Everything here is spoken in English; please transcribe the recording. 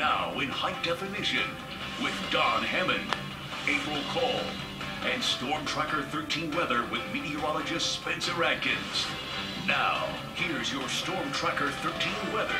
Now in high definition with Don Hammond, April Kaull, and Storm Tracker 13 weather with meteorologist Spencer Adkins. Now, here's your Storm Tracker 13 weather.